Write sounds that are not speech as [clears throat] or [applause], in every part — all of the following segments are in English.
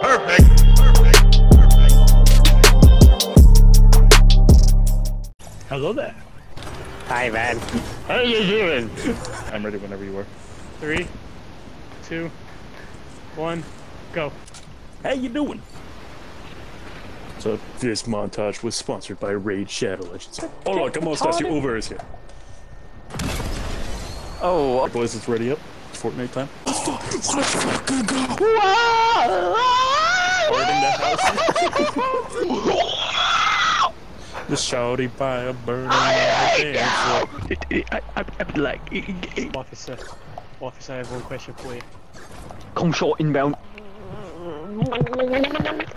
Perfect. Perfect. Perfect. Hello there. Hi, man. How are you doing? I'm ready whenever you are. Three, two, one, go. How you doing? So this montage was sponsored by Raid Shadow Legends. Hold on, come on, Stassi, over is here. Oh, uh, Boys, it's ready up. It's Fortnite time. Let's fucking go! Burning the house. Just shouty by a burning oh, dance I, I, I'm like, Officer, officer, I have one question for you. come short inbound.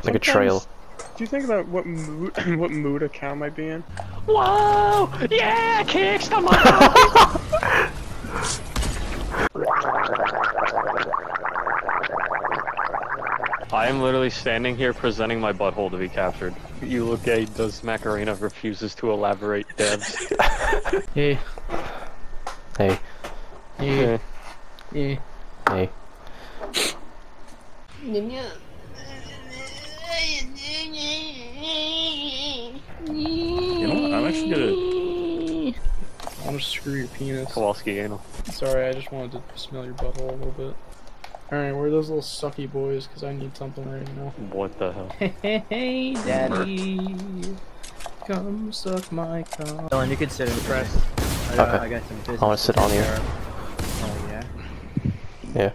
Like a trail. Do you think about what mood [clears throat] what mood a cow might be in? Whoa! Yeah, kicks the [laughs] I am literally standing here presenting my butthole to be captured. You look gay, does Macarena refuses to elaborate devs. Hey. [laughs] Hey. Eh. Hey. Hey. You know what? I'm actually gonna. I want to screw your penis. Kowalski anal. Sorry, I just wanted to smell your butthole a little bit. Alright, where are those little sucky boys? Because I need something right now. What the hell? Hey, hey daddy. Come suck my cock. Dylan, you can sit in press. I, Okay. uh, I got some business. I wanna sit on here. care. Oh yeah. Yeah.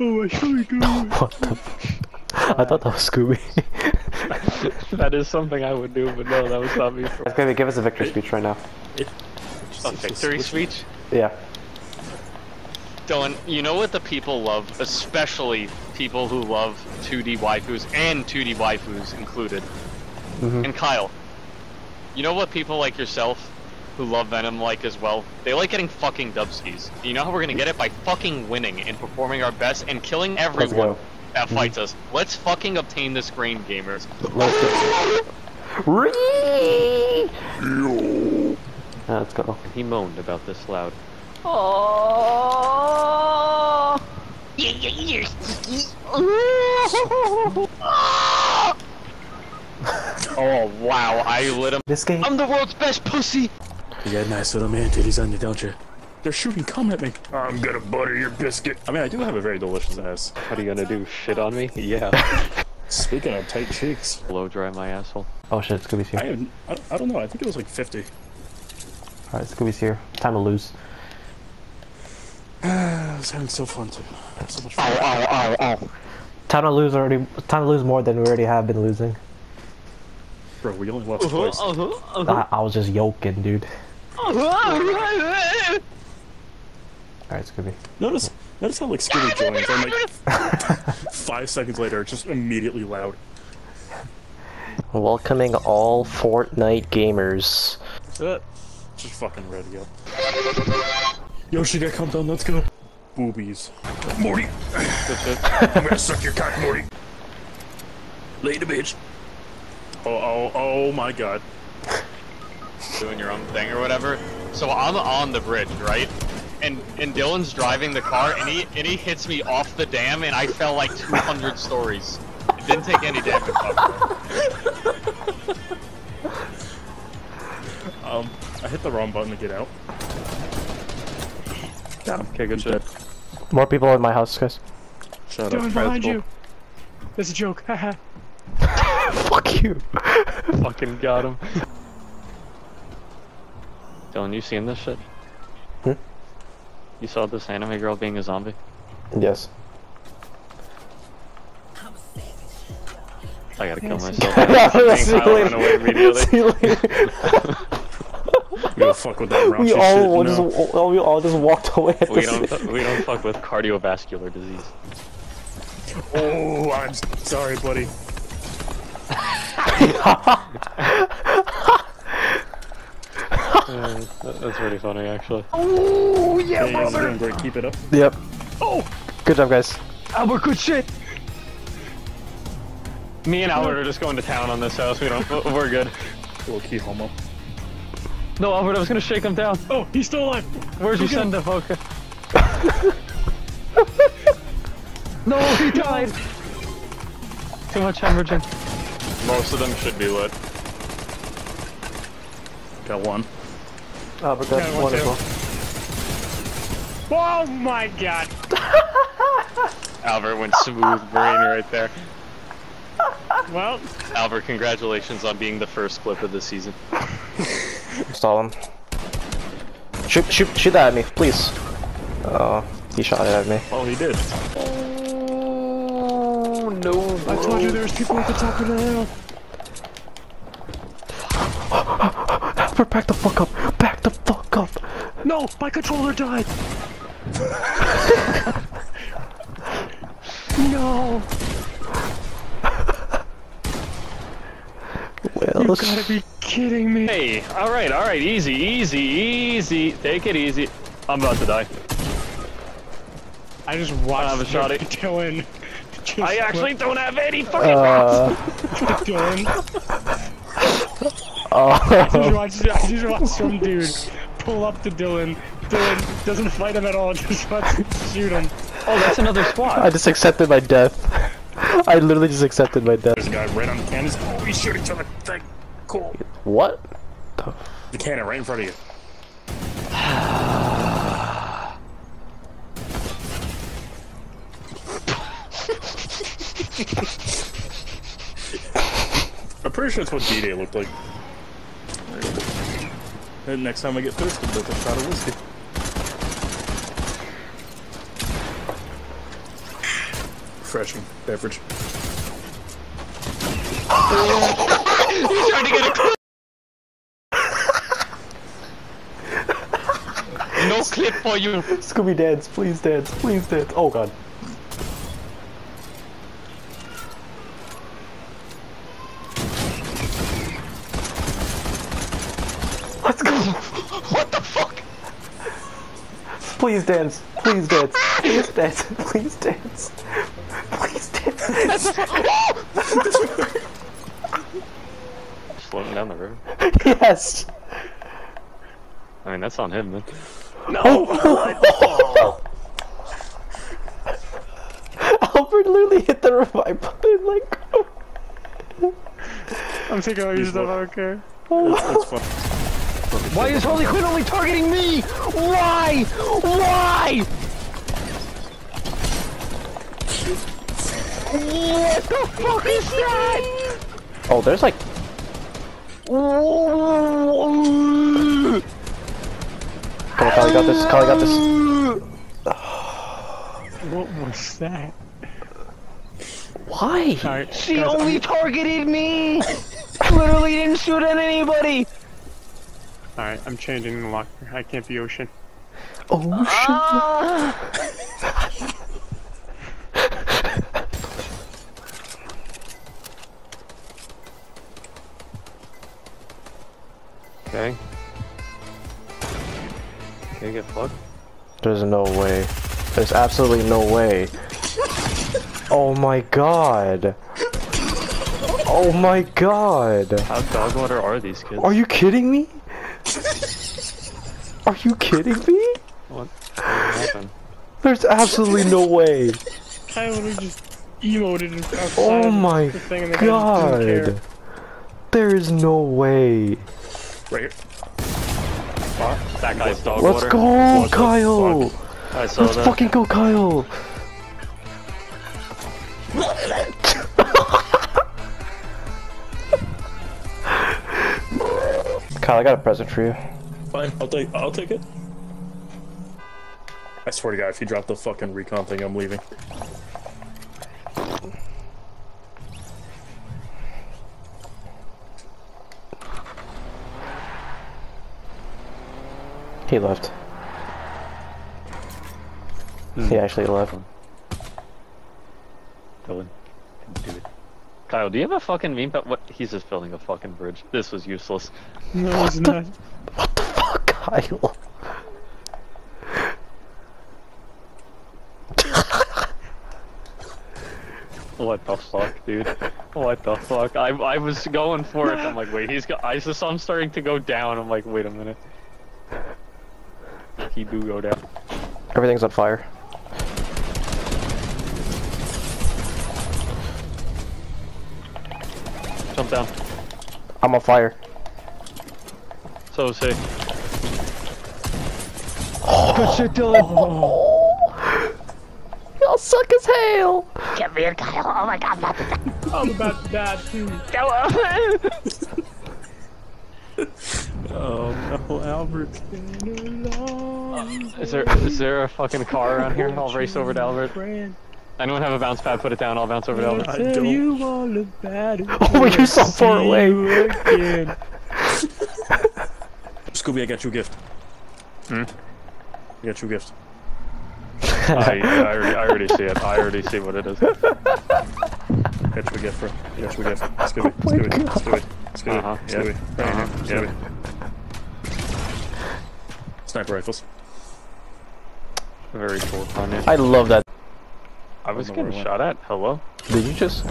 Oh, I surely do. [laughs] What the? I thought that was Scooby. [laughs] that is something I would do, but no, that was not me. Baby, give us a victory speech right now. A victory speech? Yeah. Dylan, you know what the people love, especially people who love 2D waifus and 2D waifus included. Mhm. And Kyle, you know what people like yourself who love Venom like as well? They like getting fucking dubskis. You know how we're gonna get it by fucking winning and performing our best and killing Let's everyone go. that fights us. Let's fucking obtain this grain, gamers. Let's go. Yeah, let's go. He moaned about this loud. Oh yeah, yeah, yeah. Oh, wow, I lit him. This game. I'm the world's best pussy! You got nice little man titties on you, don't you? They're shooting. Come at me. I'm gonna butter your biscuit. I mean, I do have a very delicious ass. What are you gonna do? Shit on me? [laughs] Yeah. Speaking of tight cheeks, Blow dry my asshole. Oh shit, Scooby's I here. have, I, I don't know. I think it was like 50. Alright, Scooby's here. Time to lose. I was having so fun too. So much fun. Ow, ow, ow. Time to lose already. Time to lose more than we already have been losing. Bro, we only lost uh-huh, twice. Uh-huh, uh-huh. I, I was just yoking, dude. Alright, Scooby. Notice, notice how like Scooby [laughs] joins I'm like [laughs] five seconds later, it's just immediately loud. Welcoming all Fortnite gamers. That's it. Just fucking ready up. Yoshi, there, come down. Let's go. Boobies. Morty, I'm gonna suck your cock, Morty. Later, bitch. Oh, oh, oh my god. Doing your own thing or whatever. So I'm on the bridge, right? And and Dylan's driving the car and he and he hits me off the dam and I fell like 200 stories. It didn't take any damage. Um, I hit the wrong button to get out. Got him. Okay, good He's shit. dead. More people in my house, guys. Shut Dylan, up. behind cool. you. It's a joke. [laughs] Haha. Fuck you. Fucking got him. Dylan, you seen this shit? Hmm? You saw this anime girl being a zombie? yes. I gotta kill myself. See you later. ran away immediately. See you later. You don't fuck with that we raunchy all shit. just no. we all just walked [laughs] away. At We the don't same- we don't fuck with cardiovascular disease. Oh, I'm sorry, buddy. That- that's pretty funny, actually. Oh, yeah, you guys are doing great. Keep it up. Yep. Oh, good job, guys. Albert, good shit. Me and Albert are just going to town on this house. We don't. We're good. Little key homo. No, Albert, I was gonna shake him down. Oh, he's still alive. Where'd you Go get send him? Okay. [laughs] no, he died! Too much hemorrhaging. Most of them should be lit. Got one. Oh, but that's Yeah, one, one as well. Oh my god. [laughs] Albert went smooth brain right there. Well, Albert, congratulations on being the first clip of the season. [laughs] Stall him. Shoot, shoot, shoot that at me, please. Oh, he shot it at me. Oh, he did. Oh no! I told you there was people at the top of the hill. [gasps] Albert, back the fuck up! Back the fuck up! No, my controller died. [laughs] [laughs] No. Well, You gotta be kidding me. Hey, all right, all right, easy, easy, easy. Take it easy. I'm about to die. I just watched have a shot at- [laughs] Dylan. Just I actually don't have any [laughs] fucking. uh, Dylan. [laughs] oh, I just watched, I just watched some dude pull up to Dylan. Dylan doesn't fight him at all, just wants to shoot him. Oh, that's another I just accepted my death. I literally just accepted my death. This guy right on the cannons. Oh, shooting to the thing. Cool. What? The cannon right in front of you. [sighs] I'm pretty sure that's what D-Day looked like. And next time I get thirsty, a shot of whiskey. Refreshing beverage. trying to get a No clip for you. Scooby dance, please dance, please dance. Oh god. Let's go! What the fuck? Please dance, please dance, please dance, please dance, please dance. [laughs] Floating down the river. yes! I mean, that's on him, man. Oh, [laughs] Albert literally hit the revive button like. I'm taking all your stuff, I don't care. That's fun. Why is Harley Quinn only targeting me? Why? Why? What the fuck is that? Oh, there's like. Come on, Kyle, got this. Kyle, got this. What was that? Why? Alright, She guys, only targeted me. Literally didn't shoot at anybody. Alright, I'm changing the locker. I can't be Ocean. Oh shit. Ah. Okay. Can you get fucked? There's no way. There's absolutely no way. Oh my god. Oh my god. How dog water are these kids? Are you kidding me? Are you kidding me? What? What happened? There's absolutely no way. I literally just emoted outside Oh my the thing and the guy just didn't god. There is no way. Right here. That guy's dog Let's water. go, What Kyle. I saw Let's that. fucking go, Kyle. Kyle, I got a present for you. Fine, I'll take. I'll take it. I swear to God, if you drop the fucking recon thing, I'm leaving. He left. He hmm. actually left. Dylan. Do it. Kyle, do you have a fucking meme? But what? He's just building a fucking bridge. This was useless. No, it's not. What the fuck, Kyle? What the fuck, dude? What the fuck? I I was going for it. I'm like, wait, he's got. I just saw him starting to go down. I'm like, wait a minute. He do go down. Everything's on fire. Jump down. I'm on fire. So is he. Oh. [laughs] Y'all suck as hell. Get me a Kyle. Oh my god, I'm about to die. I'm about to die too. Go [laughs] Oh no, Albert. Is there is there a fucking car around here? I'll race over to Albert. Anyone have a bounce pad? Put it down. I'll bounce over to Albert. I don't. all about it. [laughs] Oh, you're so far away. Scooby, I got you a gift. Hmm? I got you a gift. [laughs] I, I, already, I already see it. I already see what it is. I got you a gift, bro. I got you a gift. Scooby, Scooby, Scooby, Scooby, Uh-huh, Scooby. yep. Right Uh-huh, here, yep. Scooby. Sniper rifles. Very cool, Kanye. I love that. I was don't getting where shot at. Hello? Did you just?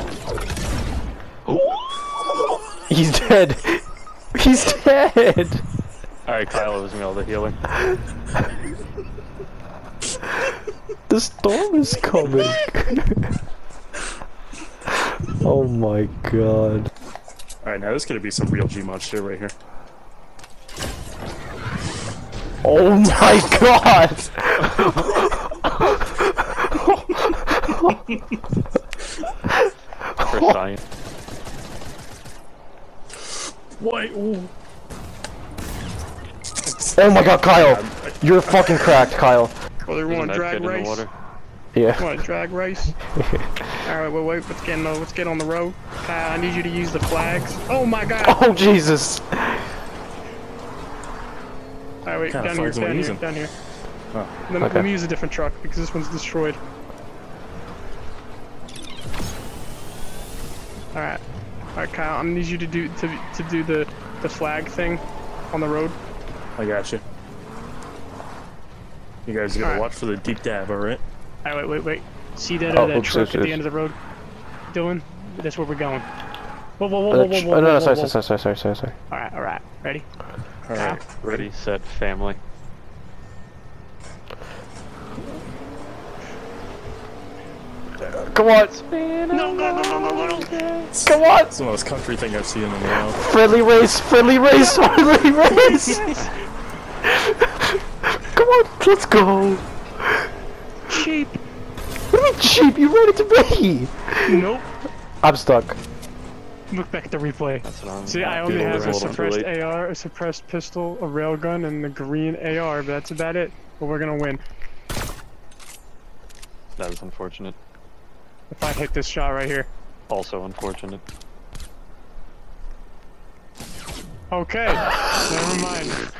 He's dead. He's dead. Alright, Kyle, it was me all the healing. The storm is coming. oh my god. Alright, now this is gonna be some real Gmod shit right here. Oh my god. For science. Why? Ooh. Oh my god, Kyle. You're fucking cracked, Kyle. Well, they want med drag kit in the race. water. Yeah. Want drag race? [laughs] All right, wait, wait. Let's get on. the- Let's get on the road. Kyle, I need you to use the flags. Oh my god! Oh Jesus. All right, wait. Kinda Down here, flags am down here, down here. Oh. Let, me- Okay. let me use a different truck because this one's destroyed. All right, all right, Kyle. I'm gonna need you to do to to do the the flag thing on the road. I got you. You guys gotta Alright. watch for the deep dab, alright? All right, wait, wait, wait. See that Oh, uh, that oops, truck oops, at the end of the road, Dylan? That's where we're going. Whoa, whoa, whoa, Uh, whoa, whoa, ch- whoa, oh, no, whoa, no, sorry, whoa, sorry, sorry, sorry, sorry, sorry. All right, all right. Ready? Alright. Ready, set, family. Come on. No, no, no, no, no, no. Come on. It's the most country thing I've seen in a while. Friendly race, friendly race, friendly [laughs] race. Come on, let's go. Cheap. What do you mean cheap? You ran into me. Nope. I'm stuck. Look back at the replay. That's what I'm See, I only have a hold on, suppressed delete. AR, a suppressed pistol, a railgun, and the green AR, but that's about it. But we're gonna win. That was unfortunate. If I hit this shot right here. Also unfortunate. Okay. [laughs] Never mind.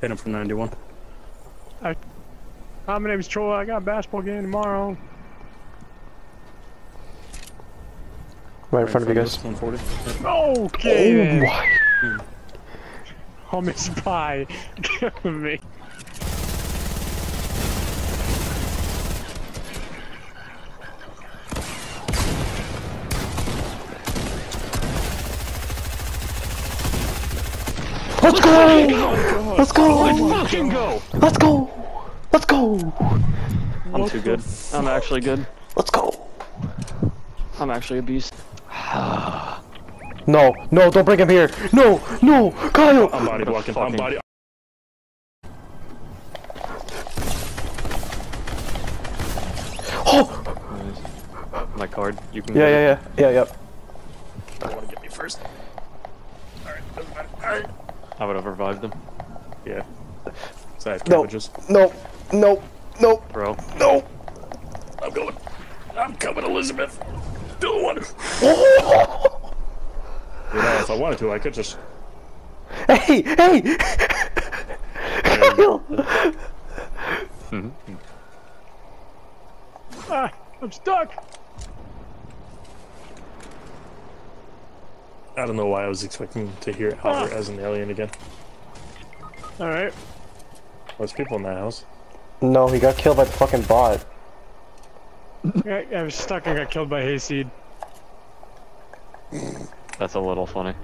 Hit him from 91. Hi, my name's Troy. I got a basketball game tomorrow. Right in front of you guys. 140. Okay. then. my. Hummus pie. Give me. Let's go. Let's go. Oh, fucking go! Let's go. Let's go. I'm too good. I'm actually good. Let's go. I'm actually a beast. No, no, don't bring him here. No, no, Kyle. I'm body blocking. I'm Fucking- body. Oh, My card. You can. yeah, get it. yeah, yeah, yeah, yeah. I want to get me first. Alright, doesn't matter. Alright. I would have revived them, Yeah. So I have No, cabbages. no, no, no, bro. no. I'm going. I'm coming, Elizabeth. Don't want to. You know, if I wanted to, I could just. Hey, hey. Kyle. [laughs] Ah, I'm stuck. I don't know why I was expecting to hear Albert as an alien again. All right. There's people in that house. No, he got killed by the fucking bot. I, I was stuck and got killed by Hayseed. That's a little funny.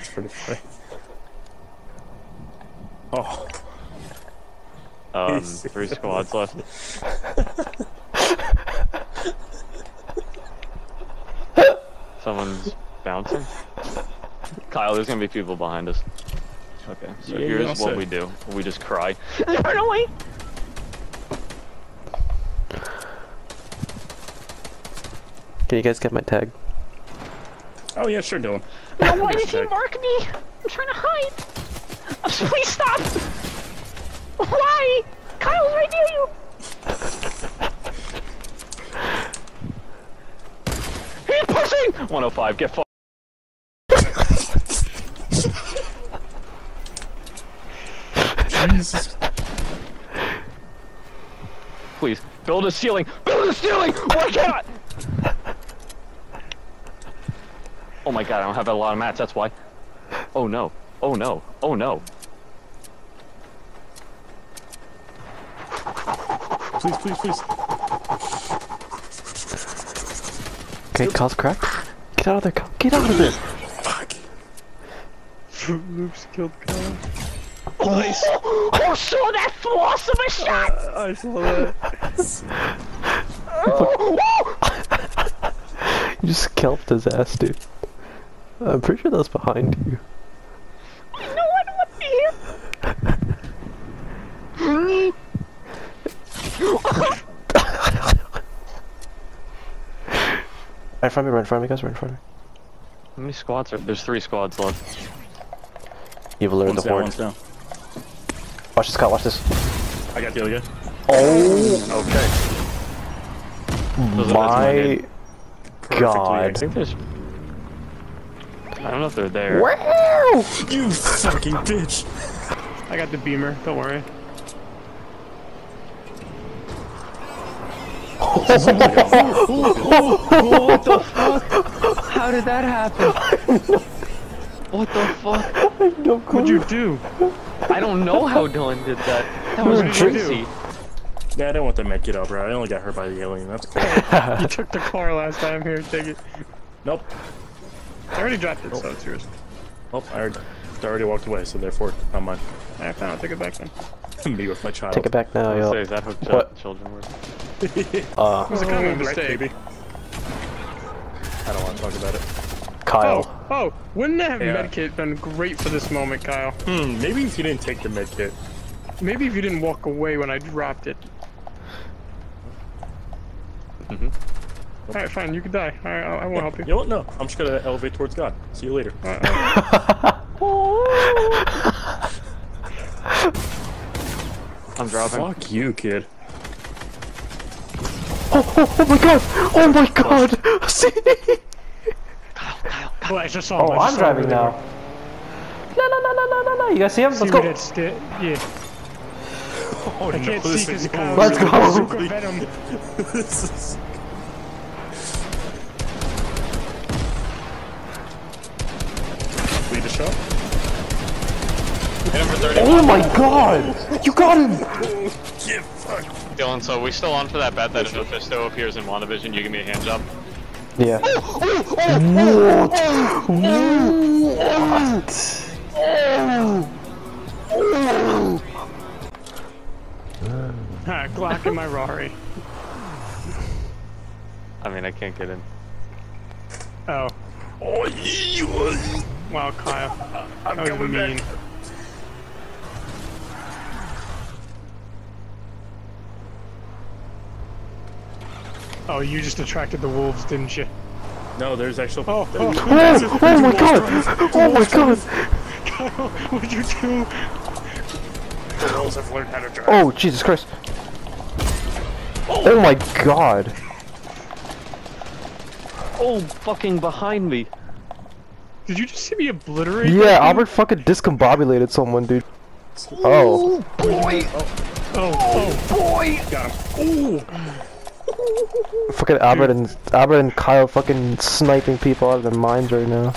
It's pretty funny. Oh, Um, [laughs] three squads left. Someone's bouncing. Kyle, there's gonna be people behind us. Okay, so Yeah, yeah, here's what say. we do. We just cry. Run away! Can you guys get my tag? Oh yeah, sure, Dylan. No, why did he mark me? I'm trying to hide. Uh, [laughs] please stop. Why? Kyle's right near you. He's pushing! 105, get fucked. Jesus. Please, build a ceiling! Build a ceiling! Why can't I? Oh my god, I don't have a lot of mats, that's why. Oh no. Oh no. Oh no. Please, please, please. Okay, Kyle's cracked. Get out of there, Kyle. Get out of there. Fuck. Fruit Loops killed Kyle. Oh, so that floss of a shot. Uh, I saw that. [laughs] You oh, just scalped his ass, dude. I'm pretty sure that's behind you. No one would be here. [laughs] Right in front of me, right in front of me, guys, right in front of me. How many squads are There's three squads left. You've alerted One's the down, horde. one's down. Watch this, Kyle, watch this. I got the other guy. Oh Those are- my God. I think there's... I don't know if they're there. You fucking bitch. I got the beamer. Don't worry. what the fuck? How did that happen? what the fuck? no What'd you do? I don't know how Dylan did that. That was What did you do? crazy. Yeah, I didn't want to make it up, bro. I only got hurt by the alien. That's [laughs] cool. You took the car last time. Here, take it. nope. I already dropped it, so it's yours. Nope. I already, I already walked away, so therefore, not mine. I found it. Take it back then. [laughs] Me with my child. Take it back now, Say, yo. is that how ch- What? children work? [laughs] Uh, It was a common Right, mistake. baby. I don't want to talk about it. Kyle. Oh, oh, wouldn't that Yeah. medkit been great for this moment, Kyle? Hmm, maybe if you didn't take the med kit. Maybe if you didn't walk away when I dropped it. Mhm. Alright, fine, you can die. Alright, I, I won't help you. You know what? No, I'm just gonna elevate towards God. See you later. Uh, [laughs] I'm dropping. Fuck you, kid. Oh, oh, oh my god! Oh my god! [laughs] See? oh, I just saw him. Oh, I just I'm driving now. No, no, no, no, no, no, no. You guys see him? Let's where go. that sti- Yeah, [laughs] Oh, I can't see because Kyle Let's go. Super Venom. this is... Oh my god! You got him! Yeah, fuck. Dylan, so we still on for that bet that if Mephisto appears in WandaVision, you give me a hand job? Yeah. Oh, what? Ha, ah, Glock in my Rari. I mean, I can't get in. Oh, Oh, you wow, Kyle. I'm That was coming mean. back. Oh, you just attracted the wolves, didn't you? No, there's actual. Oh, there's- oh, [gasps] Oh, oh my god! Oh my god! Kyle, what'd you do? Girls have learned how to drive. Oh, Jesus Christ. Oh my god. Oh, fucking behind me. Did you just see me obliterate? Yeah, that thing? Albert fucking discombobulated someone, dude. Oh. Oh, boy! oh, oh. boy! Got him. Fucking Albert and Albert and Kyle fucking sniping people out of their minds right now.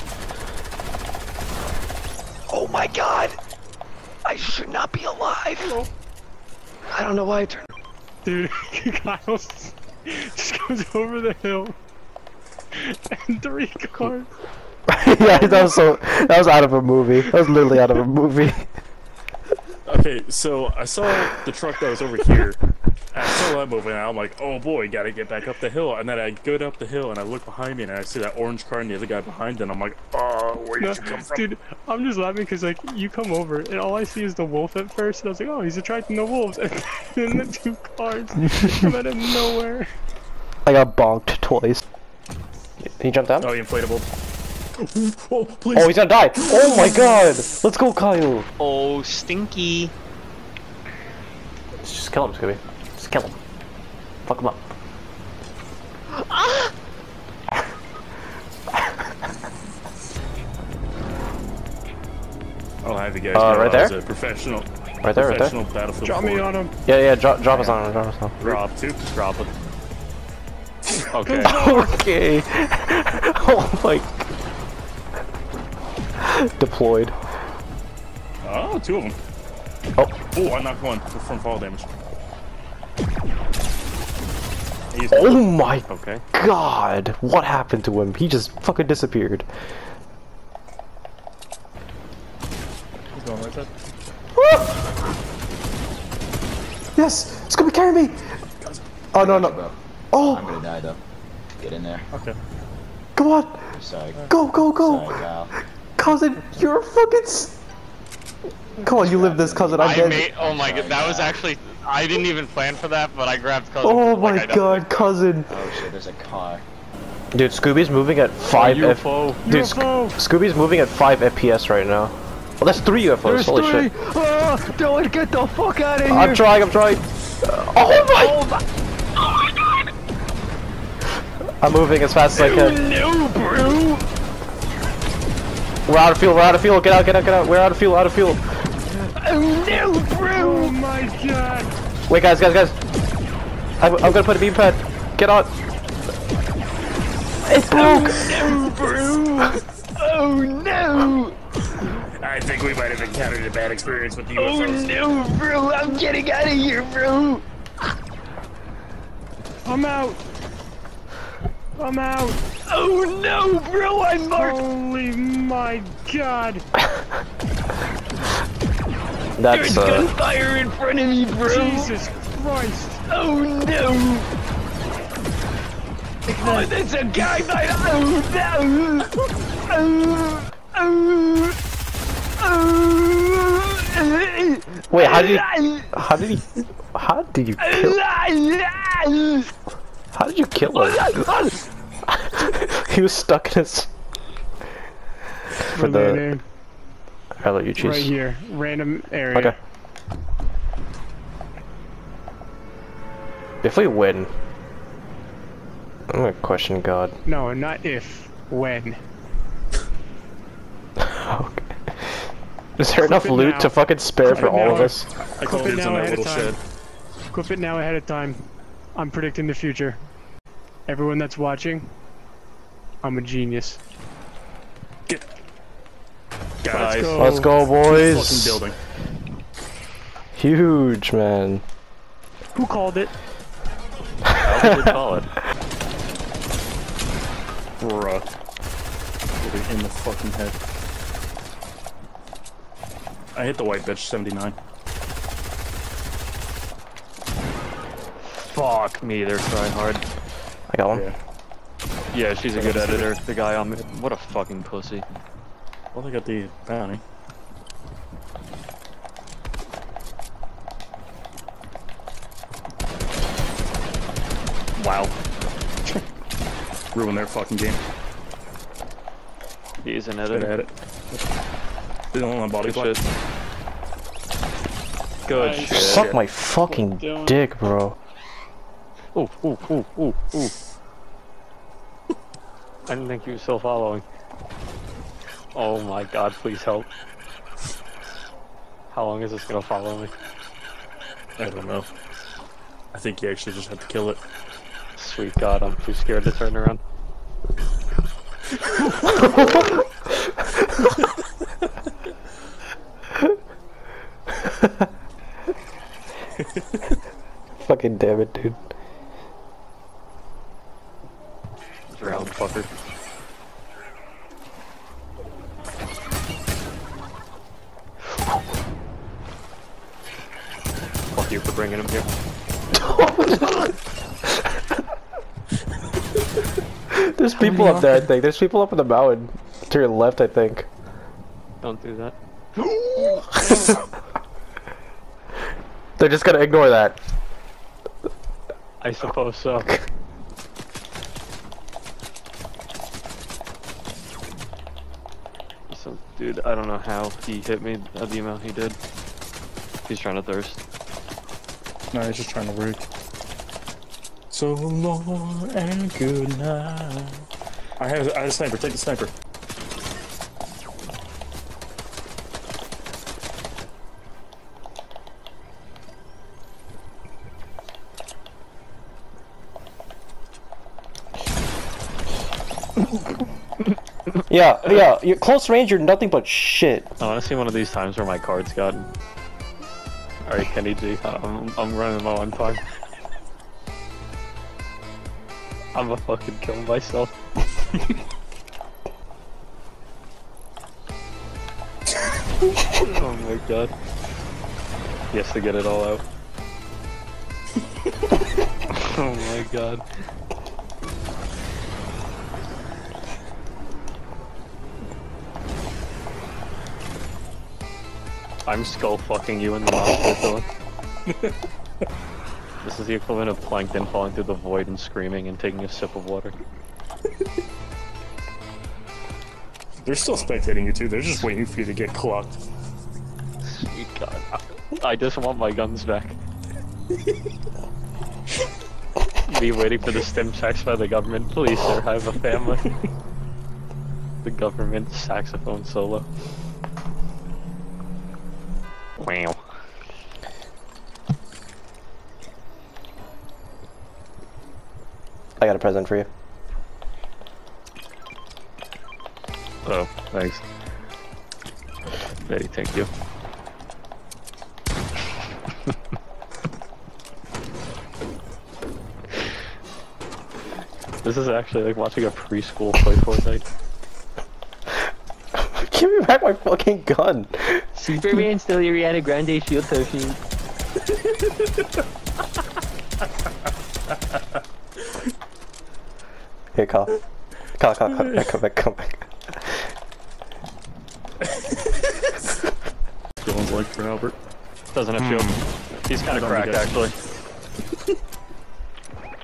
Oh my god! I should not be alive! I don't know why I turned. dude, [laughs] Kyle just goes over the hill. And three cars. [laughs] yeah, that was so. That was out of a movie. That was literally out of a movie. [laughs] Okay, so I saw the truck that was over here, I saw that moving, and I'm like, oh boy, gotta get back up the hill. And then I go up the hill, and I look behind me, and I see that orange car and the other guy behind, and I'm like, oh, where No, did you come from? dude, I'm just laughing because like you come over and all I see is the wolf at first, and I was like, oh, he's attracting the wolves, [laughs] and then the two cars come out of nowhere. [laughs] I got bonked twice. He jumped down? Oh, the inflatable. oh, please. Oh, he's gonna die! Oh my god! Let's go, Kyle! Oh, stinky. Let's just kill him, Scooby. Just kill him. Fuck him up. Oh I'll have you guys Uh, right there? a professional, Right there, right there. professional battlefield. Drop me on him. Yeah, yeah, drop, drop us on him, drop us on him. Drop two. Drop it. [laughs] Okay. Okay. [laughs] oh my. Deployed. Oh, two of them. Oh. Oh, I knocked one for- from fall damage. He's Oh my Okay. god! What happened to him? He just fucking disappeared. he's going right there. Yes! Scooby, carry me! Oh no, no. Bro, oh. I'm Oh, gonna die though. Get in there. Okay. come on! Sorry. Go, go, go! Sorry, Kyle. Cousin, you're a fucking. Come on, you live this, cousin. I'm I dead. made. Oh my god, that was actually. I didn't even plan for that, but I grabbed cousin. Oh like, my I definitely- god, cousin. Oh shit, there's a car. Dude, Scooby's moving at 5 F- UFO. Dude, Sc- Scooby's moving at 5 FPS right now. Well, that's 3 UFOs, holy shit. Oh, Dylan, get the fuck out of here! I'm trying, I'm trying. Oh, oh, oh my! God! I'm moving as fast as I can. No, bro! We're out of fuel, we're out of fuel. Get out, get out, get out. We're out of fuel, out of fuel. Oh no, bro! Oh my god! Wait, guys, guys, guys. I'm, I'm gonna put a beam pad. Get on. It broke! Oh, no, bro! Oh no! I think we might have encountered a bad experience with the Oh no, bro! I'm getting out of here, bro! I'm out! I'm out! Oh no, bro! I'm marked! Holy my god! [laughs] That's, There's uh. gunfire in front of me, bro! Jesus Christ! Oh no! Oh, there's a guy by Oh no! Oh! Oh! Oh! Wait, how did he. How did he. How did you kill. How did you kill him? [laughs] he was stuck in his. For What's their the. Name? I'll let you choose. Right here, random area. Okay. If we win, I'm gonna question God. No, not if. When. Okay. [laughs] Is there enough loot now. to fucking spare for it all of us? I call Clip it now on that ahead of little time. shed. Clip it now ahead of time. I'm predicting the future. Everyone that's watching, I'm a genius. Guys, go. Let's go, fucking boys! building. Huge, man. Who called it? How would you call it? Bruh. Get it in the fucking head. I hit the white bitch, 79. Fuck me, they're trying hard. I got one. Yeah. Yeah, she's a good editor. The guy on mid. What a fucking pussy. Well, I got the bounty. Wow. [laughs] Ruin their fucking game. He's an Good editor. at it. They don't want body Good shit. Good Nice. shit. Suck my fucking dick, bro. Ooh, ooh, ooh, ooh, ooh. [laughs] I didn't think you were still following. Oh my god, please help. How long is this gonna follow me? I don't know. I think you actually just have to kill it. Sweet god, I'm too scared to turn around. [laughs] Fucking damn it, dude. People up there, I think. There's people up in the mountain. To your left, I think. Don't do that. [laughs] They're just gonna ignore that. I suppose so. [laughs] So, dude, I don't know how he hit me at the amount he did. He's trying to thirst. No, he's just trying to work. So long and good night. I have, I have a sniper. Take the sniper. Yeah, yeah. You're close range. You're nothing but shit. I want to see one of these times where my card's gotten. Alright, Kenny G, I'm, I'm running low on time. I'm a fucking kill myself. [laughs] oh my god. He has to get it all out. [laughs] oh my god. I'm skull fucking you in the mouth, Dylan. [laughs] this is the equivalent of plankton falling through the void and screaming and taking a sip of water. They're still spectating you too. They're just waiting for you to get clocked. Sweet god. I, I just want my guns back. Be waiting for the stim checks by the government. Please, sir, I have a family. the government saxophone solo. Wow. I got a present for you. Oh, thanks. Very thank you. this is actually like watching a preschool play Fortnite. [laughs] Give me back my fucking gun. Superman still your Ariana Grande shield token. Here, Kyle. Kyle, Kyle, come back, come back, come back. Dylan's like for Albert. Doesn't have shield. Hmm. He's kind of cracked, actually.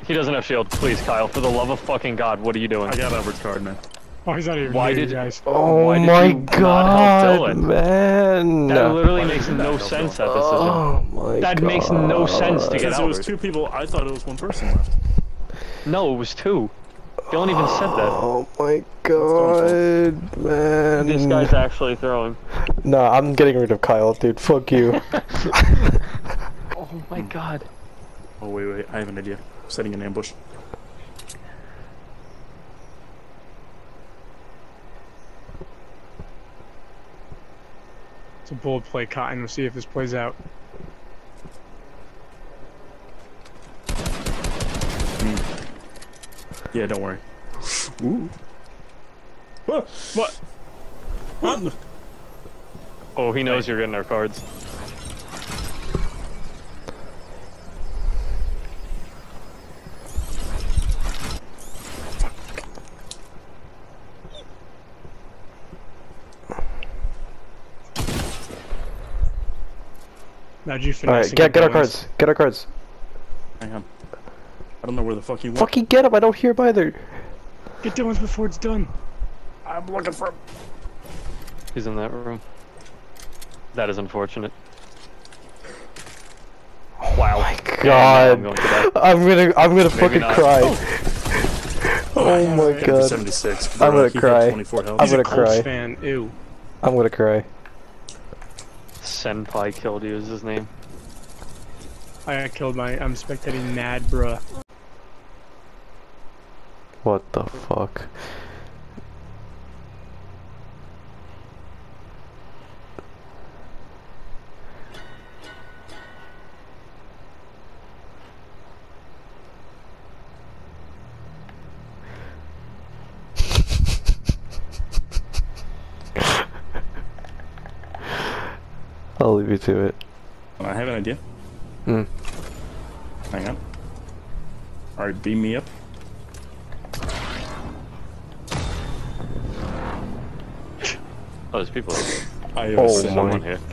he doesn't have shield. Please, Kyle, for the love of fucking God, what are you doing? I got Albert's card, man. Oh, he's not even Why here, did guys. Oh Why oh did my you not help god, man. That literally makes no sense at this oh my That makes no sense to get Because it was two people, I thought it was one person left. No, it was two. Dylan even said that. Oh my god, man. This guy's actually throwing. No, I'm getting rid of Kyle, dude. Fuck you. [laughs] [laughs] Oh my god. Oh, wait, wait, I have an idea. Setting an ambush. It's a bold play, Cotton. We'll see if this plays out. Hmm. Yeah, don't worry. Ooh. What? What? What? Oh, he knows you're getting our cards. Now you Alright, get get our cards. Get our cards. Hang on. I don't know where the fuck you went. Fucking get them. I don't hear him either. Get Dylan's before it's done. I'm looking for him. He's in that room. That is unfortunate. Wow. Oh my I'm god. going to that. I'm gonna I'm gonna fucking not. cry. Oh, [laughs] oh my Empty god. 76. I'm gonna He cry. 24 health. I'm gonna cry. fan. Ew. I'm gonna cry. Senpai killed you is his name. I got killed by. I'm spectating mad, bruh. What the fuck? [laughs] I'll leave you to it. I have an idea. Hmm. Hang on. Alright, beam me up. Oh, there's people here. I have Oh a my- Someone here. [laughs]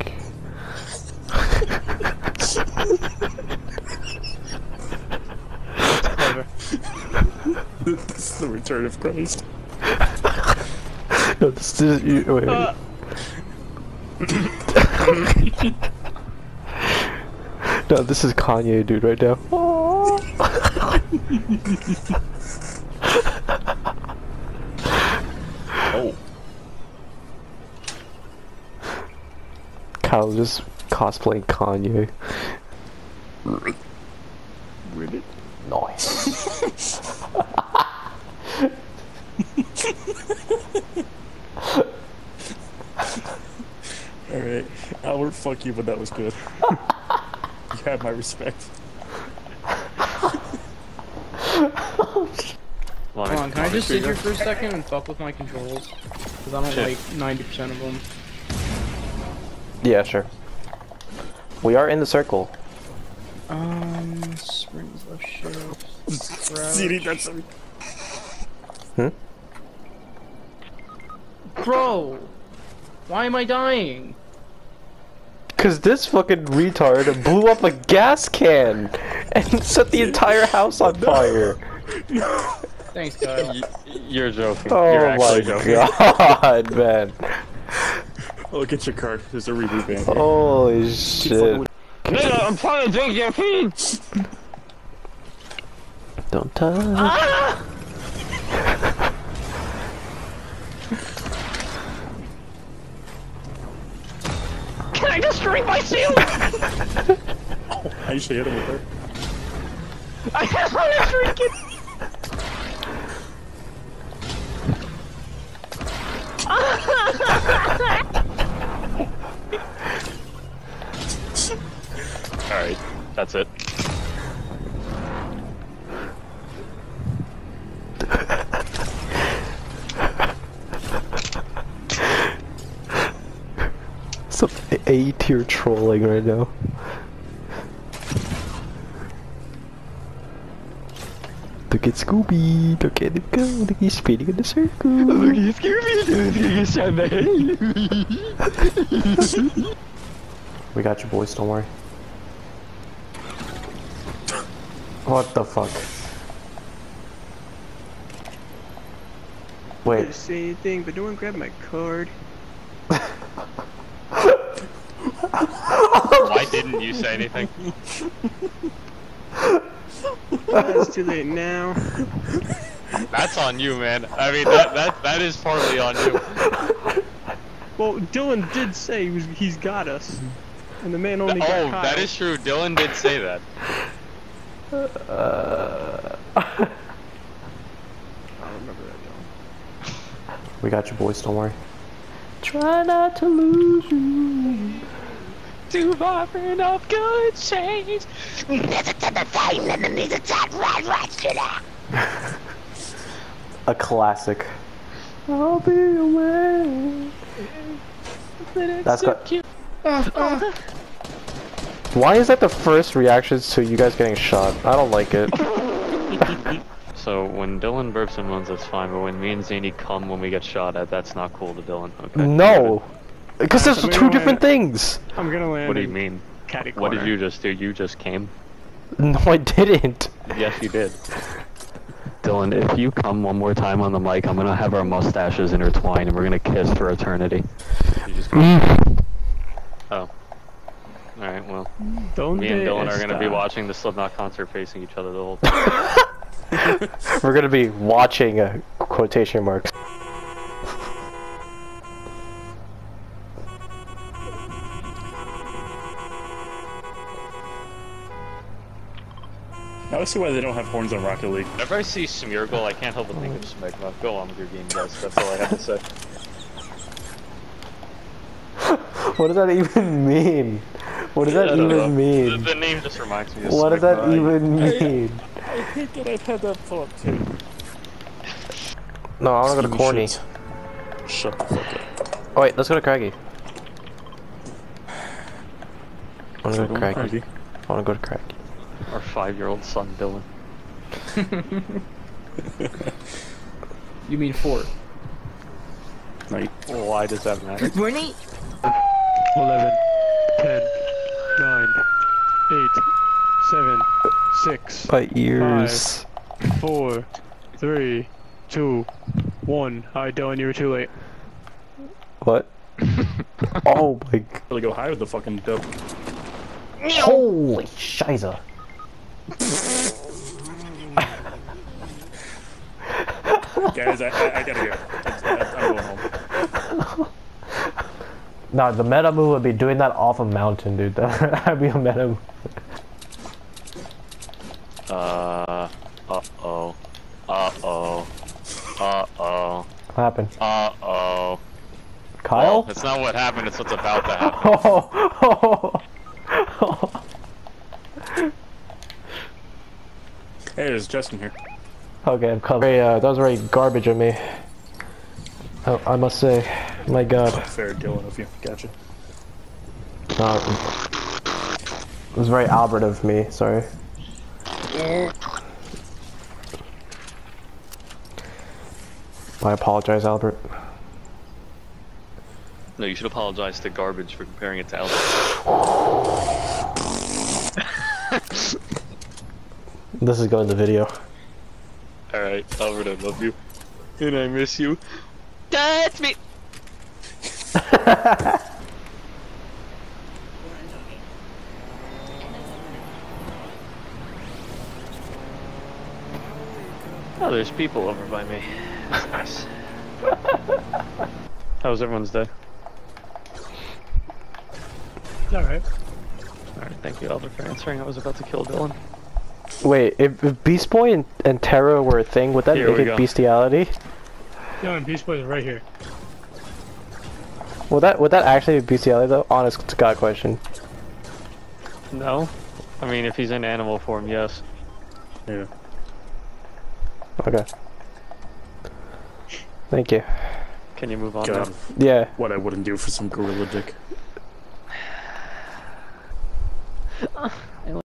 This is the return of Christ. No, this is you. Wait, wait. Uh. [laughs] no, this is Kanye, dude, right now. [laughs] Oh. Kyle just cosplaying Kanye. Nice. [laughs] Alright. Albert, fuck you, but that was good. [laughs] you have my respect. Well, Hold on, can I just sit here for a second and fuck with my controls? Because I don't Sure. like 90% of them. Yeah, sure. We are in the circle. Um, springs left shift. CD, that's Hmm? Bro! Why am I dying? Cause this fucking retard blew up a gas can and set the entire house on fire. Thanks, Kyle. You're joking. Oh You're my actually joking. god, man. Oh, get your card. There's a reboot van. Holy fucking shit. with- Nigga, I'm trying to drink caffeine. Don't touch. Ah! Can I just drink my seal? [laughs] oh, I usually hit him with her. I just want to drink it. [laughs] Alright, that's it. [laughs] Some A tier trolling right now. Look at Scooby, look at him go, look he's spinning in the circle. [laughs] Look at Scooby, [laughs] We got you boys, don't worry. What the fuck? I Wait, didn't say anything, but no one grabbed my card. [laughs] Why didn't you say anything? It's too late now. That's on you, man. I mean, that that that is partly on you. Well, Dylan did say he was, he's got us. And the man only oh, got Oh, Kyle. that is true. Dylan did say that. I don't remember that, Dylan. we got you boys, don't worry. Try not to lose you. Two vibrant of good change. A classic. I'll be away. That's got. Oh, oh. Why is that the first reactions to you guys getting shot? I don't like it. [laughs] [laughs] So when Dylan burps and moans, that's fine. But when me and Zany come when we get shot at, that's not cool to Dylan. Okay. no, because there's I'm two different let- things. I'm gonna land What do you mean? catty What did you just do? You just came. No, I didn't. Yes, you did. Dylan, if you come one more time on the mic, I'm gonna have our mustaches intertwined and we're gonna kiss for eternity. You just Mm. Oh. Alright, well. Donde Me and Dylan are gonna be watching the Slipknot concert facing each other the whole time. [laughs] We're gonna be watching uh, quotation marks. Now I see why they don't have horns on Rocket League. Whenever I see Smeargle, I can't help but think of Smegma. Go on with your game, guys. That's all I have to say. [laughs] What does that even mean? What does that I don't know. even mean? The, the name just reminds me of What does that Smegma. even mean? I hate that I've had that thought too. No, I wanna go to You corny. should Shut the fuck up. Oh wait, let's go to Craggy. I wanna go to Going Craggy. I wanna go to Craggy. Our five-year-old son, Dylan. [laughs] You mean four? Night. Why does that matter? Morning. 11, 10, 9, 8, 7, 6, My ears. 4, 3, 2, 1. Hi, Dylan, you were too late. What? [laughs] oh my. g- Really go high with the fucking dope. Holy shiza. Guys, I, I, I gotta go. I, I'm going home. [laughs] Nah, the meta move would be doing that off a mountain, dude. [laughs] That'd be a meta move. Uh. Uh oh. Uh oh. Uh oh. What happened? Uh oh. Kyle? It's not what happened. It's what's about to [laughs] happen. Oh, Hey, there's Justin here. okay, I'm coming. Very, uh, that was very garbage of me. Oh, I must say, my god. Fair Dylan of you. Gotcha. Uh, it was very Albert of me, sorry. I apologize, Albert. No, you should apologize to garbage for comparing it to Albert. [laughs] This is going to video. Alright, Albert, I love you. And I miss you. That's me! [laughs] Oh, there's people over by me. Nice. [laughs] How was everyone's day? Alright. Alright, thank you, Albert, for answering. I was about to kill Dylan. Wait, if, if Beast Boy and, and Terra were a thing, would that Here make we it go. bestiality? Dylan, Beast Boy is right here. Would that would that actually be bestiality though? Honest to God question. No? I mean, if he's in animal form, yes. Yeah. Okay. Thank you. Can you move on God, now? Yeah. what I wouldn't do for some gorilla dick. [sighs]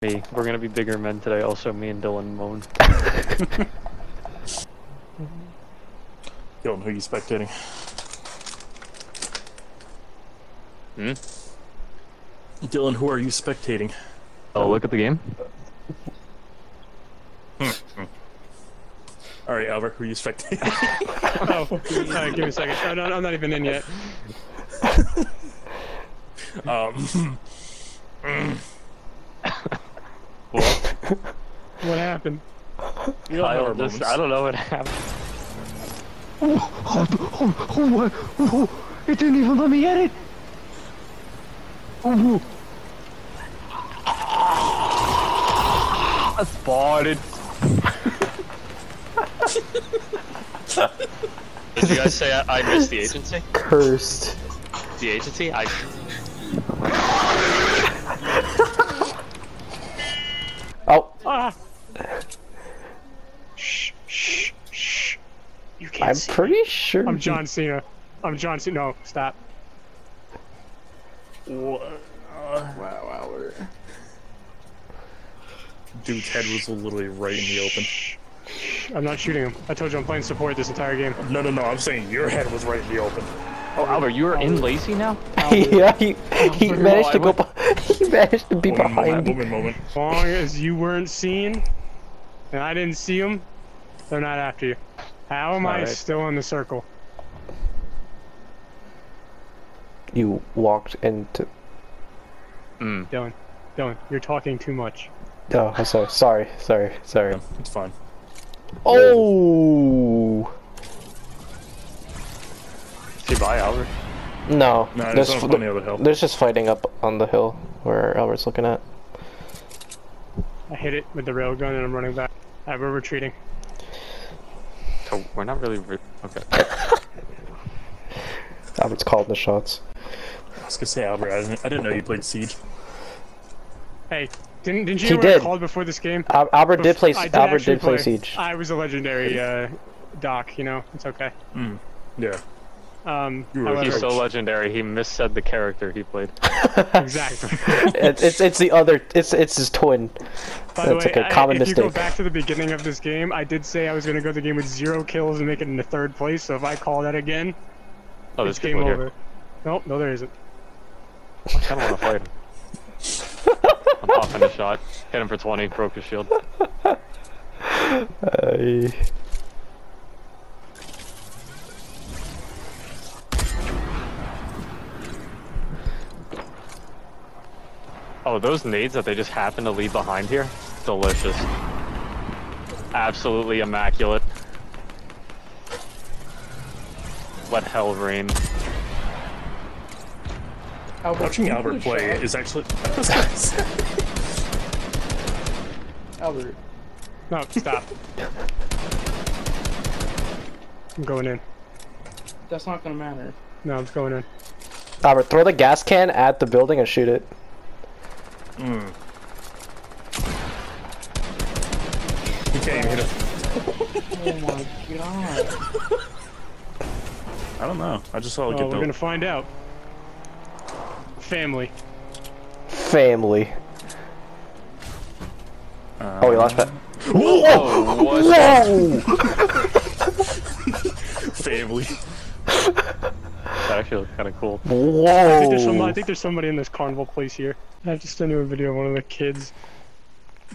Me. We're gonna be bigger men today, also me and Dylan moan. [laughs] Dylan, who you spectating? Hmm? Dylan, who are you spectating? Oh, look at the game? All right, Albert, who are you spectating? [laughs] oh, alright, give me a second. Oh, no, no, I'm not even in yet. [laughs] um, What? What happened? you know, I don't, just. I don't know what happened. Oh, oh, oh, what? Oh, it didn't even let me edit. Oh, I spotted. Did you guys say I, I missed the agency? Cursed. The agency? I. Oh, Ah! Shh, shh, shh. You can't I'm see. pretty sure. I'm John Cena. I'm John Cena. No, stop. Wow, Albert. Dude's head was literally right in the open. I'm not shooting him. I told you I'm playing support this entire game. No, no, no, I'm saying your head was right in the open. Oh, Albert, you are in Lacey now? [laughs] yeah, he he managed to go. I [laughs] He managed to be Moment, moment, behind me. moment, moment. As long as you weren't seen, and I didn't see him, they're not after you. How am I Alright. still in the circle? You walked into. Mm. Dylan, Dylan, you're talking too much. Oh, I'm sorry. Sorry. Sorry. Sorry. Yeah, it's fine. Oh Say bye, Albert. no. No, there's, there's no on the other hill. there's just fighting up on the hill where Albert's looking at. I hit it with the railgun and I'm running back. Uh, we're retreating. Oh, we're not really. Re- okay. [laughs] Albert's calling the shots. I was gonna say, Albert, I didn't, I didn't know you played Siege. Hey, didn't didn't you He hear what I did. called before this game? Al- Albert did play. I Albert did play Siege. I was a legendary uh, doc, you know. It's okay. Yeah. Um, however, He's so legendary. He missaid the character he played. [laughs] exactly. It's, it's it's the other. It's it's his twin. By the That's way, like a I- common if you go back to the beginning of this game, I did say I was gonna go the game with zero kills and make it into third place. So if I call that again, Oh, it's game over. here. Nope, no, there isn't. I kind of want to fight him. I'm popping a shot. Hit him for 20. Broke his shield. Uh, Oh, those nades that they just happen to leave behind here? Delicious. Absolutely immaculate. Let hell rain. Watching Albert play is actually. [laughs] Albert. No, stop. I'm going in. That's not gonna matter. No, I'm going in. Albert, throw the gas can at the building and shoot it. Mm. You can't even hit him. Oh my god. I don't know. I just saw it Oh, get we're built. gonna find out. Family. Family. Uh, Oh, we lost that. Oh, what? Whoa! Family. That actually looks kind of cool. I think, there's some, I think there's somebody in this carnival place here. I just sent you a video of one of the kids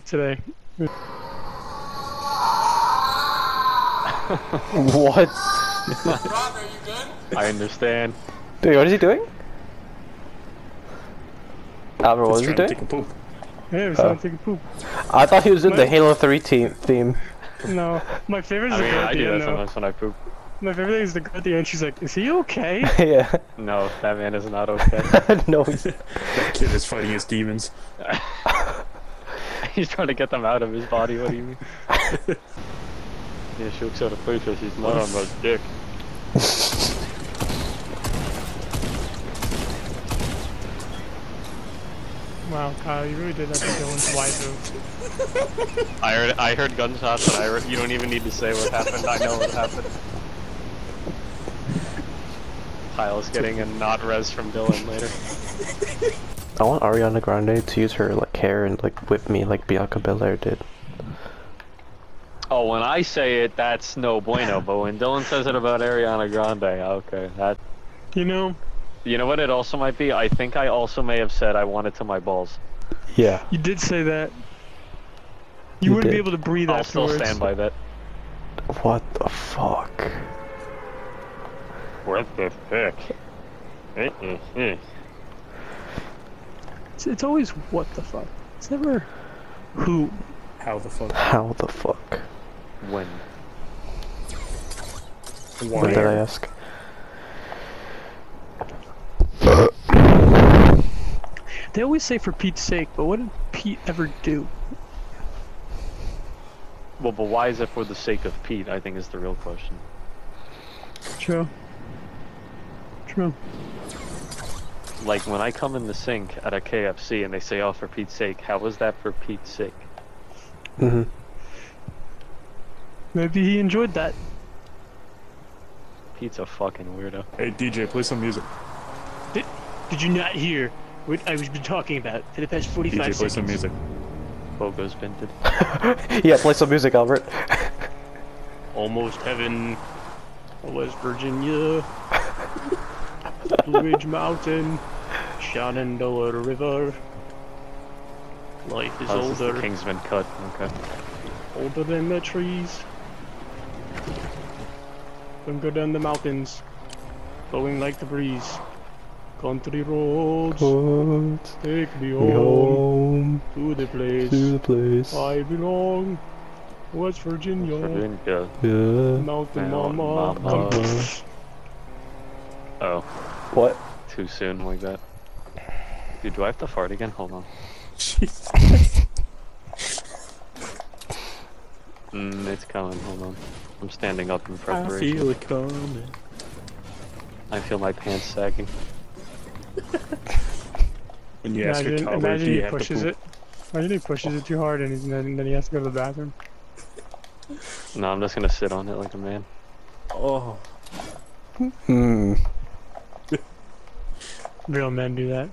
today. What? [laughs] I understand. Dude, what is he doing? Albert, what Just is he doing? take a poop. Hey, it was Oh. time to take a poop. I thought he was in the Halo 3 team theme. No, my favorite is I the mean, girl I at the do that end sometimes uh, when I poop. My favorite thing is the girl at the end. She's like, "Is he okay?" [laughs] yeah. No, that man is not okay. [laughs] no, he's- [laughs] That kid is fighting his demons. He's trying to get them out of his body. What do you mean? yeah, she looks at a picture. She's not on my dick. Wow, Kyle, you really did that to Dylan's wide move. I heard. I heard gunshots, and I heard, you don't even need to say what happened. I know what happened. [laughs] Kyle's getting a not res from Dylan later. I want Ariana Grande to use her like hair and like whip me like Bianca Belair did. Oh, when I say it, that's no bueno. But when Dylan says it about Ariana Grande, okay, that. You know, You know what? It also might be. I think I also may have said I want it to my balls. Yeah. you did say that. You, You wouldn't be able to breathe I'll still stand by that. What the fuck? What the heck? It's, it's always what the fuck. It's never who. How the fuck? How the fuck? When? What did I ask? They always say for Pete's sake, but what did Pete ever do? Well, but why is it for the sake of Pete? I think is the real question. True. True. Like when I come in the sink at a KFC and they say, "Oh, for Pete's sake," how was that for Pete's sake? hmm Maybe he enjoyed that. Pete's a fucking weirdo. Hey DJ, play some music. Did, did you not hear what I was been talking about for the past 45 DJ, play some music. Bogo's binted. [laughs] yeah, play some music, Albert. [laughs] Almost heaven, West Virginia, [laughs] Blue Ridge Mountain, Shenandoah River. Life is Oh, this is the older, Kingsman cut. Okay. older than the trees. Don't go down the mountains, blowing like the breeze. Country roads, Let's take me go home home to the place to the place. I belong. West Virginia, Virginia. Yeah. Mountain Mountain Mama. Mama. Oh, What? too soon like that. Dude, do I have to fart again? Hold on. Mm, it's coming. Hold on. I'm standing up in preparation. I feel it coming. I feel my pants sagging. [laughs] When you ask your Imagine, toddler, imagine do you he have to pushes poop? it. Imagine he pushes it too hard and, he's, and then he has to go to the bathroom. No, I'm just gonna sit on it like a man. Oh. Hmm. [laughs] Real men do that.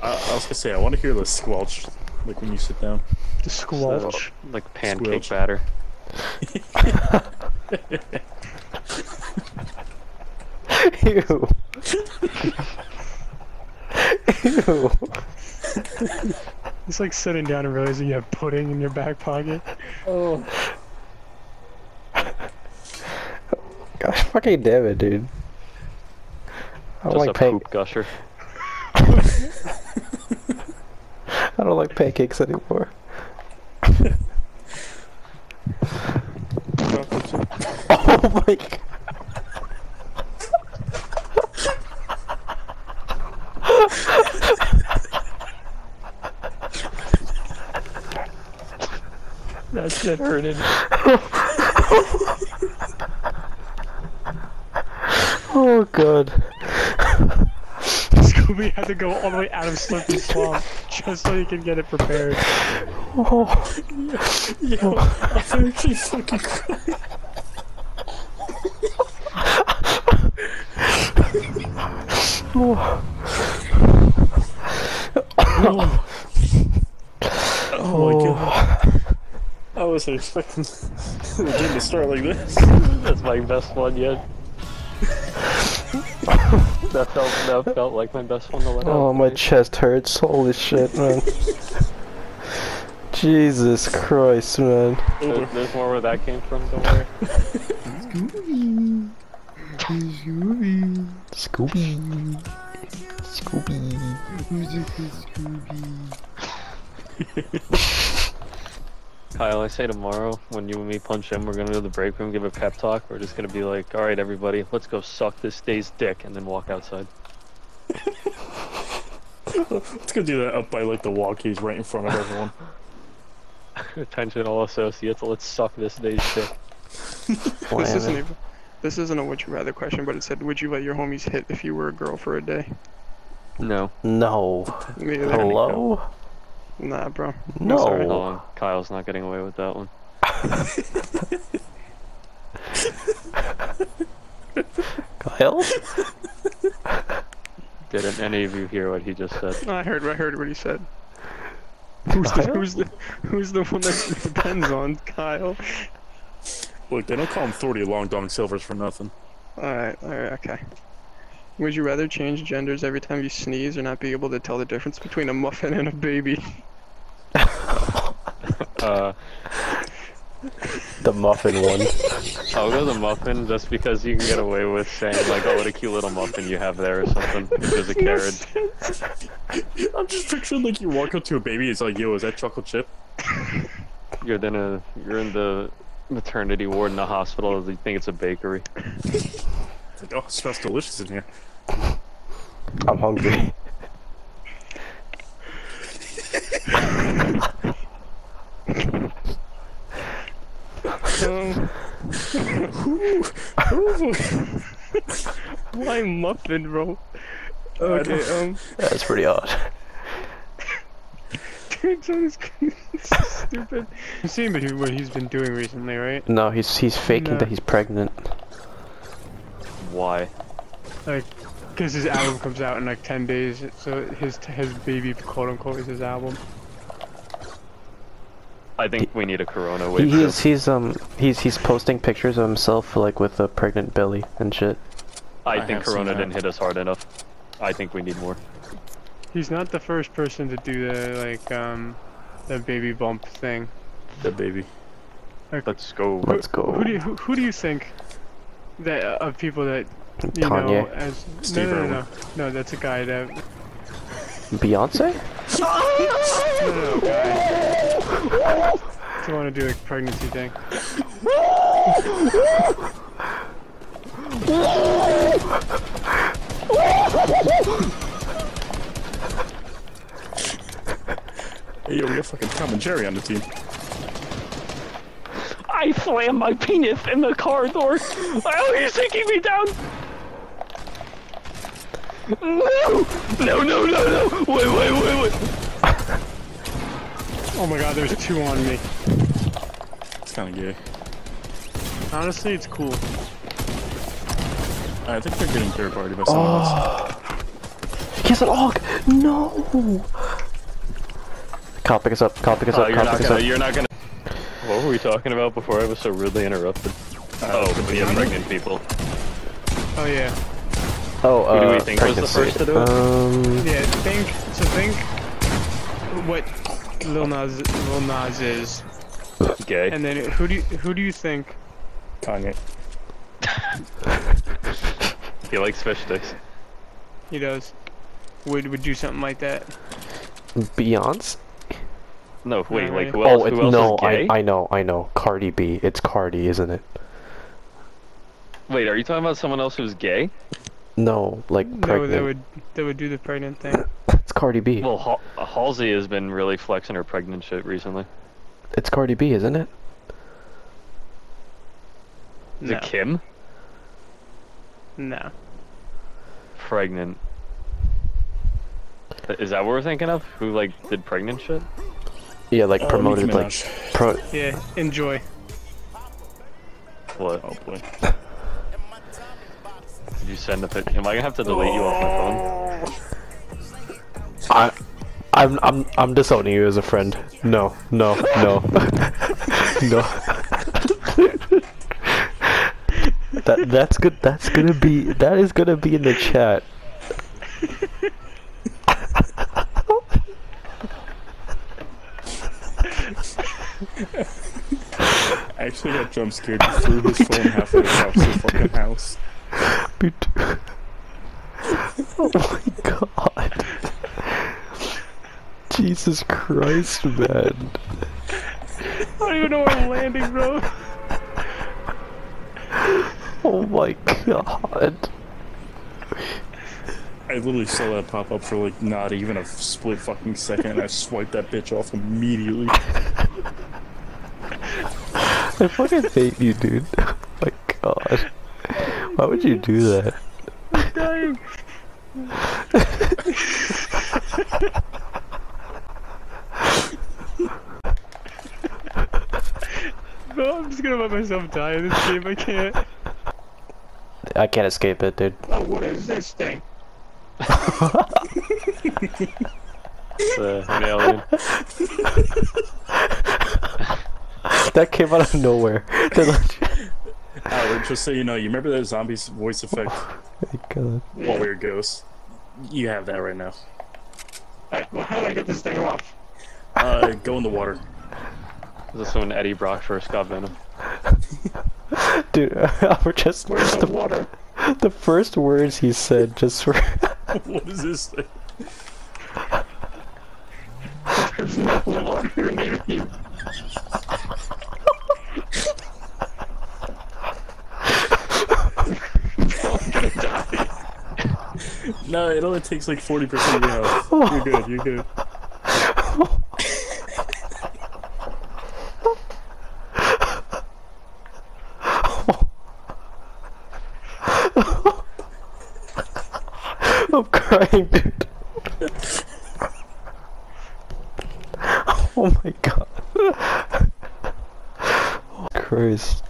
I, I was gonna say I want to hear the squelch, like when you sit down. The squelch. Like pancake Squelch. batter. [laughs] Ew. Ew. It's like sitting down and realizing you have pudding in your back pocket. Oh. Gosh, fucking damn it, dude. I don't Just like a pan- poop gusher. [laughs] I don't like pancakes anymore. [laughs] oh my god. Shit hurted. [laughs] Oh god. Scooby had to go all the way out of Slippery [laughs] Swamp just so he could get it prepared. Oh. [laughs] Yo, I'm actually fucking crying. Oh my god. I wasn't expecting the game to start like this. That's my best one yet. [laughs] that felt that felt like my best one to let Oh, out. my chest hurts. Holy shit, man. Jesus Christ, man. There's, there's more where that came from. Don't worry. Scooby. Scooby. [laughs] [laughs] Kyle, I say tomorrow when you and me punch in, we're gonna go to the break room, give a pep talk. We're just gonna be like, "All right, everybody, let's go suck this day's dick," and then walk outside. [laughs] Let's go do that up by like the walkies right in front of everyone. [laughs] Attention, all associates. Let's suck this day's dick. [laughs] This isn't even, this isn't a would you rather question, but it said would you let your homies hit if you were a girl for a day? No, No. Me either. Hello? Nah, bro. No. sorry. hold on. Kyle's not getting away with that one. [laughs] Kyle? Didn't any of you hear what he just said? I heard. I heard what he said. Who's [laughs] the who's the who's the one that depends on? Kyle. Look, they don't call him Thordy Long Dong Silvers for nothing. All right. All right. Okay. Would you rather change genders every time you sneeze or not be able to tell the difference between a muffin and a baby? [laughs] [laughs] Uh, The muffin one. I'll go the muffin just because you can get away with saying like, "Oh, what a cute little muffin you have there" or something. There's a [laughs] carrot. I'm just picturing like you walk up to a baby, it's like, yo, is that chocolate chip? You're in a you're in the maternity ward in the hospital. You think it's a bakery. It's like, oh, it smells delicious in here. I'm hungry. Um, why muffin, bro? Okay. Um. That's pretty odd. Stupid. You've seen what he's been doing recently, right? No, he's he's faking No. that he's pregnant. Why? Like, because his album comes out in like 10 days, so his his baby, quote unquote, is his album. I think we need a Corona He, wave. he's show. he's um he's he's posting pictures of himself like with a pregnant belly and shit. I, I think Corona didn't hit us hard enough. I think we need more. He's not the first person to do the like um the baby bump thing. The baby. Let's go. Let's go. Who do you who, who do you think that uh, of people that you know as Steve no, no, no, no no that's a guy that Beyonce. no no no guy. Do you want to do a pregnancy thing? Hey, yo, we got fucking Tom and Jerry on the team. I slammed my penis in the car door. Oh, he's taking me down. No! No, no, no, no! Wait, wait, wait, wait! Oh my god, there's two on me. It's kind of gay. Honestly, it's cool. I think they're getting third party by someone else. Oh. He has an AUG! No! Kyle, pick us up. Kyle, pick us Oh, up. you're Kyle, not pick us gonna. up. You're not gonna. What were we talking about before I was so rudely interrupted? Uh, oh, the pregnant people. Oh yeah. Oh, uh, Who do we think was the first to do it? Um, Yeah, think so think what Lil Nas Lil Nas is. Gay. And then who do you, who do you think Kanye. [laughs] He likes fish sticks. he does would would do something like that? Beyonce? No, wait. Not Like really. who else? Oh, it's, who else no, is gay? I, I know, I know. Cardi B. It's Cardi, isn't it? Wait, are you talking about someone else who's gay? No, like No, pregnant. that would that would do the pregnant thing. [laughs] It's Cardi B. Well, Hal- Halsey has been really flexing her pregnant shit recently. It's Cardi B, isn't it? Is No, it Kim? no. Pregnant. Is that what we're thinking of? Who like did pregnant shit? Yeah, like Uh, promoted, Nicki like pro. Yeah, enjoy. What? Oh boy. [laughs] Did you send a pic? Am I gonna have to delete you off my phone? I, I'm, I'm, I'm disowning you as a friend. No, no, no, [laughs] no. [laughs] that, that's good. That's gonna be. That is gonna be in the chat. I actually got jump scared. He threw his phone halfway across the fucking house. Too. [laughs] Oh my god. [laughs] Jesus Christ, man. I don't even know where I'm landing, bro. [laughs] Oh my god. I literally saw that pop up for like not even a split fucking second, and I swiped that bitch off immediately. I fucking hate you, dude. Oh my god. [laughs] Why would you do that? I'm dying. Bro, I'm just gonna let myself die in this game. I can't. I can't escape it, dude. Oh, what is this thing? It's, uh, an alien. [laughs] That came out of nowhere. [laughs] They're Howard, just so you know, you remember that zombie's voice effect? Oh my god. While we were ghosts. You have that right now. Alright, well, how do I get this thing off? Uh, go in the water. This is when Eddie Brock first got Venom. [laughs] Dude, [laughs] we're just Where's the the, water? the first words he said just for [laughs] what is this thing? There's no water near you. I'm gonna die. No, it only takes like 40% of your health. You're good, you're good. I'm crying, dude. Oh my god. Oh, Christ.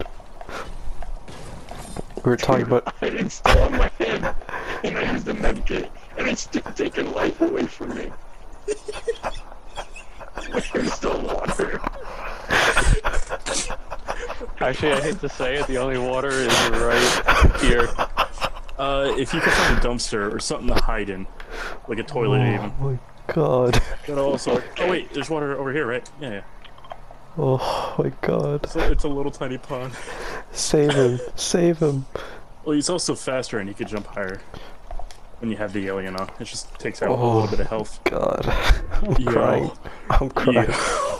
We were talking about [laughs] It's still on my head, and I used the medkit, and it's still taking life away from me. There's still water. Actually, I hate to say it, the only water is right here. Uh, if you can find a dumpster or something to hide in, like a toilet even. Oh my god. Gotta also. Oh wait, there's water over here, right? Yeah, yeah. Oh my god. So it's a little tiny pond. Save him. Save him. Well, he's also faster and he can jump higher when you have the alien on. It just takes out a Oh. little bit of health. God. [laughs] I'm Yo. crying. I'm crying. Yeah.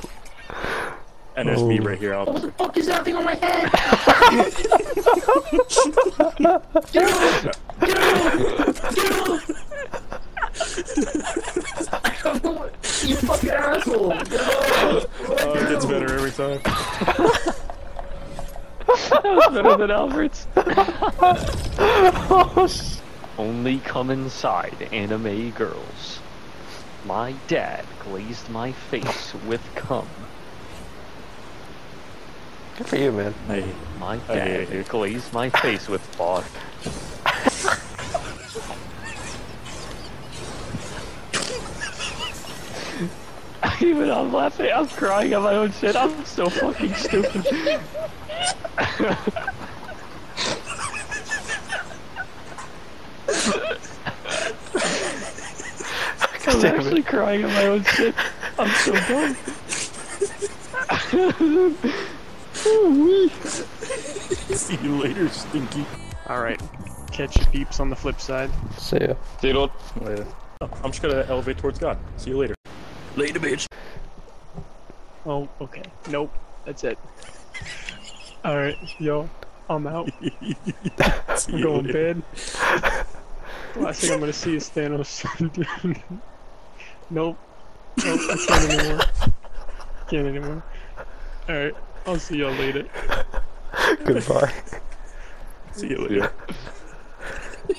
[laughs] and there's me Oh. right here. I'll, What the fuck is that thing on my head? I don't know what- You fucking asshole! Get off. oh, it gets better every time. that was Better than Albert's. [laughs] Oh, sh- only come inside, anime girls. My dad glazed my face with cum. Good for you, man. Hey, my oh, dad hey, glazed my face with fog. [laughs] Even I'm laughing, I'm crying at my own shit. I'm so fucking stupid. [laughs] I'm Damn it. actually crying at my own shit. I'm so dumb. See you later, Stinky. Alright. Catch your peeps on the flip side. See ya. Later. Oh, I'm just gonna elevate towards God. See you later. Later, bitch. Oh, okay. Nope. That's it. Alright, yo. I'm out. [laughs] I'm going to bed. Last thing I'm gonna see is Thanos. [laughs] nope. Nope, I can't anymore. Can't anymore. Alright, I'll see y'all later. Goodbye. [laughs] See you later. [laughs]